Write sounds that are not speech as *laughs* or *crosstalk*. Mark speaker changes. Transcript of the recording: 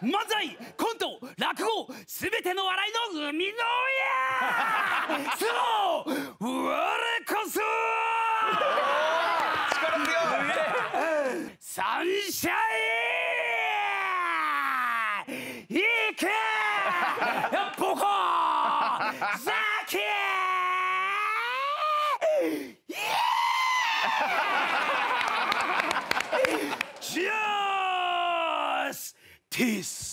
Speaker 1: 漫才コント落語すべての笑いの生みの親 *laughs* そう我こそ。
Speaker 2: 力強い
Speaker 1: サンシャイン。いけ。ボコザキ。イエー peace.